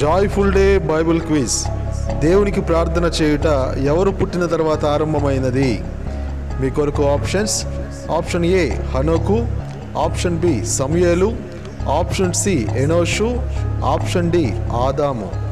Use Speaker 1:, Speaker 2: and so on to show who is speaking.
Speaker 1: Joyful day Bible quiz. దేవునికి ప్రార్థన చేయుట ఎవరు పుట్టిన తర్వాత ఆరంభమైనది? మీ కొరకు options. Option A Enoch. Option B Samuel. Option C Enosh. Option D Adam.